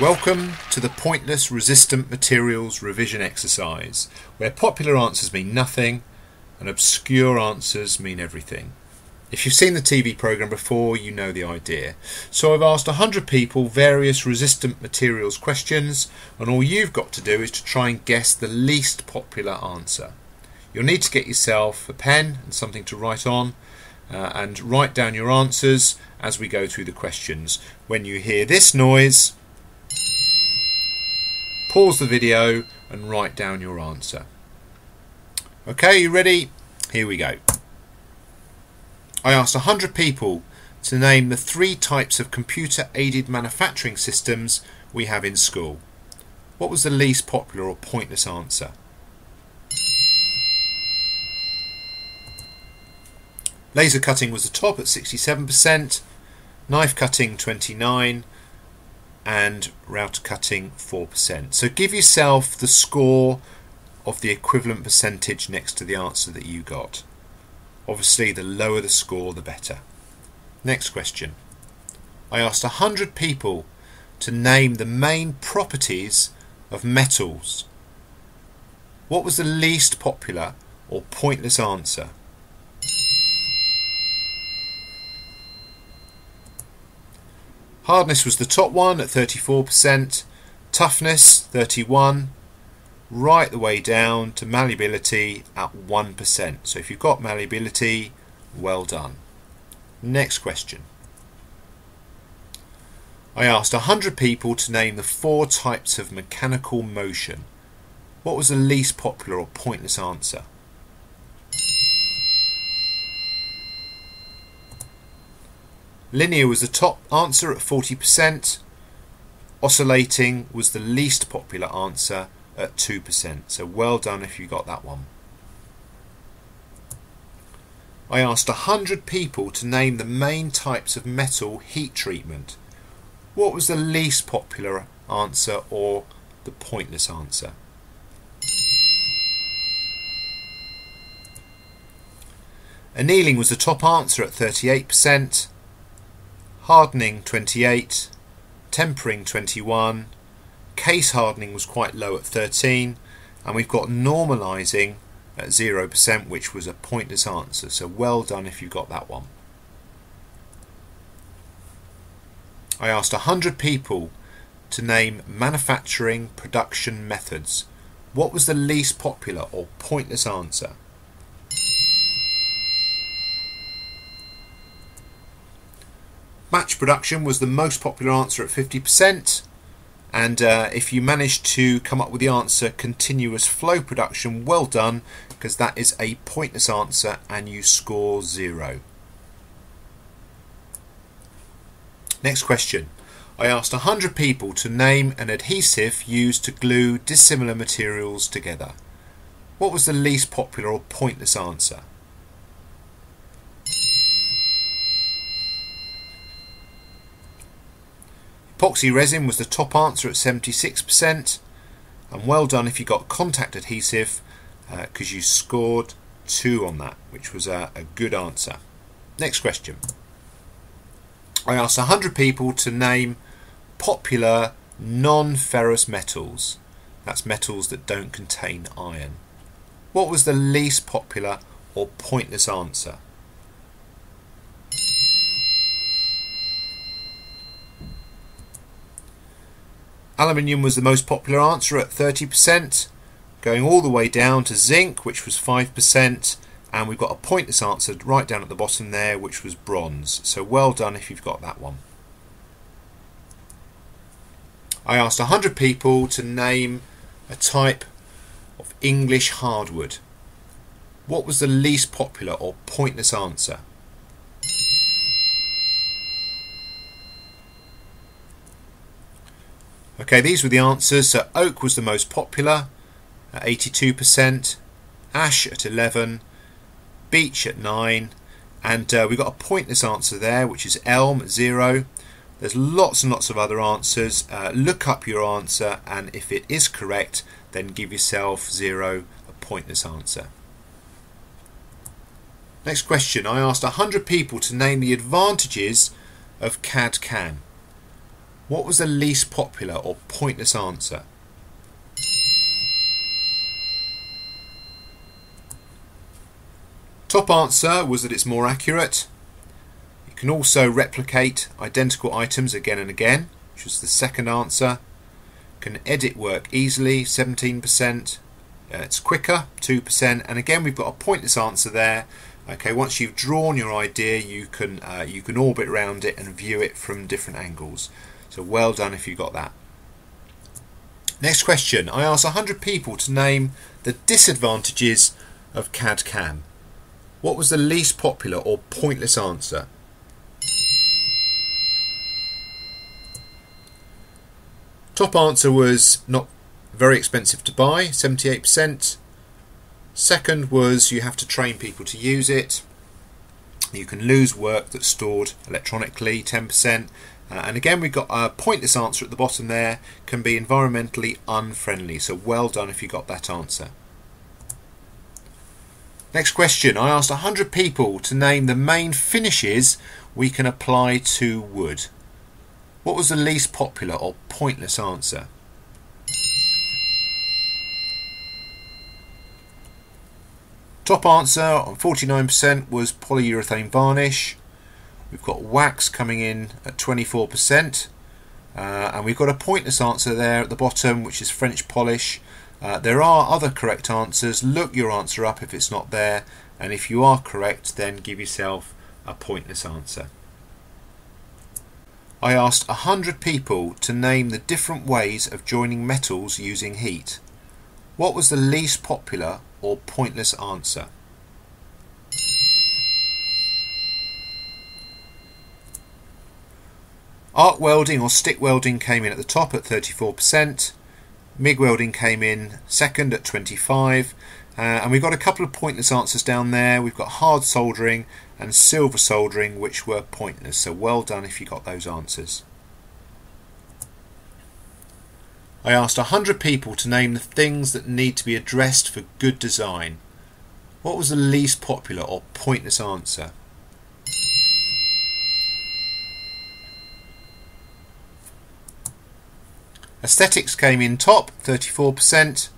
Welcome to the Pointless Resistant Materials Revision Exercise, where popular answers mean nothing and obscure answers mean everything. If you've seen the TV programme before, you know the idea. So I've asked 100 people various resistant materials questions, and all you've got to do is to try and guess the least popular answer. You'll need to get yourself a pen and something to write on, uh, and write down your answers as we go through the questions. When you hear this noise, pause the video and write down your answer. Okay, you ready? Here we go. I asked 100 people to name the three types of computer aided manufacturing systems we have in school. What was the least popular or pointless answer? Laser cutting was the top at 67%, knife cutting 29 and router cutting 4%. So give yourself the score of the equivalent percentage next to the answer that you got. Obviously, the lower the score, the better. Next question. I asked 100 people to name the main properties of metals. What was the least popular or pointless answer? Hardness was the top one at 34%, toughness 31, right the way down to malleability at 1%. So if you've got malleability, well done. Next question. I asked 100 people to name the four types of mechanical motion. What was the least popular or pointless answer? Linear was the top answer at 40%. Oscillating was the least popular answer at 2%. So well done if you got that one. I asked 100 people to name the main types of metal heat treatment. What was the least popular answer or the pointless answer? Annealing was the top answer at 38% hardening 28, tempering 21, case hardening was quite low at 13, and we've got normalizing at 0%, which was a pointless answer. So well done if you got that one. I asked 100 people to name manufacturing production methods. What was the least popular or pointless answer? Batch production was the most popular answer at 50%. And uh, if you managed to come up with the answer continuous flow production, well done, because that is a pointless answer and you score zero. Next question. I asked 100 people to name an adhesive used to glue dissimilar materials together. What was the least popular or pointless answer? Epoxy resin was the top answer at 76%, and well done if you got contact adhesive because uh, you scored 2 on that, which was a, a good answer. Next question. I asked 100 people to name popular non-ferrous metals. That's metals that don't contain iron. What was the least popular or pointless answer? Aluminium was the most popular answer at 30%, going all the way down to zinc, which was 5%, and we've got a pointless answer right down at the bottom there, which was bronze. So well done if you've got that one. I asked 100 people to name a type of English hardwood. What was the least popular or pointless answer? Okay, these were the answers. So oak was the most popular at 82%, ash at 11, beech at 9, and uh, we got a pointless answer there, which is elm at 0. There's lots and lots of other answers. Uh, look up your answer, and if it is correct, then give yourself 0, a pointless answer. Next question. I asked 100 people to name the advantages of CAD CAM. What was the least popular or pointless answer? Top answer was that it's more accurate. You can also replicate identical items again and again, which was the second answer. Can edit work easily, 17%. Uh, it's quicker, 2%. And again, we've got a pointless answer there. Okay, once you've drawn your idea, you can uh, you can orbit around it and view it from different angles. So well done if you got that. Next question. I asked 100 people to name the disadvantages of CAD CAM. What was the least popular or pointless answer? Top answer was not very expensive to buy, 78%. Second was you have to train people to use it. You can lose work that's stored electronically, 10%. Uh, and again, we've got a pointless answer at the bottom there, can be environmentally unfriendly. So well done if you got that answer. Next question. I asked 100 people to name the main finishes we can apply to wood. What was the least popular or pointless answer? Top answer on 49% was polyurethane varnish. We've got wax coming in at 24%. Uh, and we've got a pointless answer there at the bottom, which is French polish. Uh, there are other correct answers. Look your answer up if it's not there. And if you are correct, then give yourself a pointless answer. I asked 100 people to name the different ways of joining metals using heat. What was the least popular or pointless answer? Arc welding or stick welding came in at the top at 34%. MIG welding came in second at 25 uh, and we've got a couple of pointless answers down there. We've got hard soldering and silver soldering which were pointless. So well done if you got those answers. I asked 100 people to name the things that need to be addressed for good design. What was the least popular or pointless answer? Aesthetics came in top, 34%.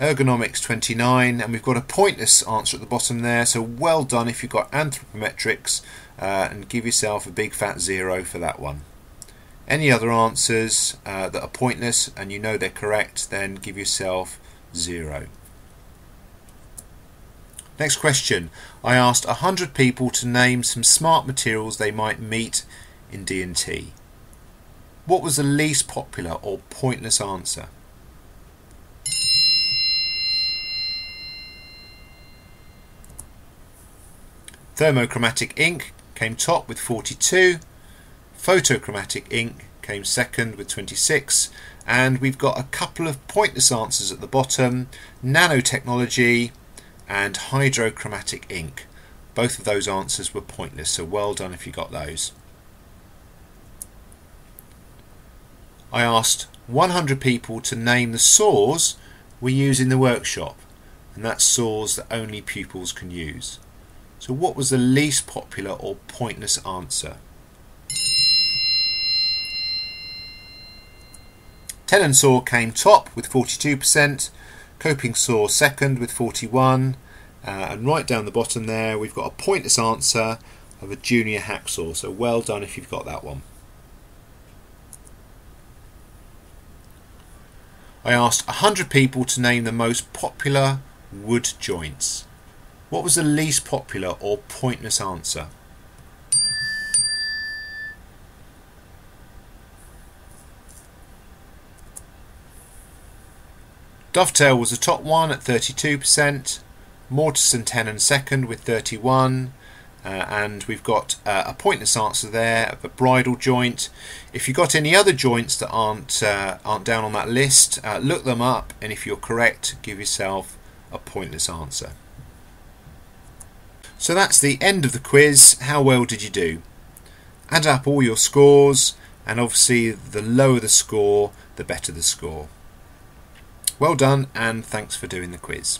Ergonomics 29, and we've got a pointless answer at the bottom there. So well done if you've got anthropometrics, uh, and give yourself a big fat zero for that one. Any other answers uh, that are pointless and you know they're correct, then give yourself zero. Next question. I asked 100 people to name some smart materials they might meet in D&T. What was the least popular or pointless answer? Thermochromatic ink came top with 42. Photochromatic ink came second with 26. And we've got a couple of pointless answers at the bottom. Nanotechnology and hydrochromatic ink. Both of those answers were pointless, so well done if you got those. I asked 100 people to name the saws we use in the workshop, and that's saws that only pupils can use. So what was the least popular or pointless answer? Tenon saw came top with 42%, coping saw second with 41, uh, and right down the bottom there we've got a pointless answer of a junior hacksaw, so well done if you've got that one. I asked 100 people to name the most popular wood joints. What was the least popular or pointless answer? Dovetail was the top one at 32%, Mortise and Tenon second with 31 uh, and we've got uh, a pointless answer there of a bridle joint. If you've got any other joints that aren't uh, aren't down on that list, uh, look them up and if you're correct, give yourself a pointless answer. So that's the end of the quiz. How well did you do? Add up all your scores, and obviously, the lower the score, the better the score. Well done, and thanks for doing the quiz.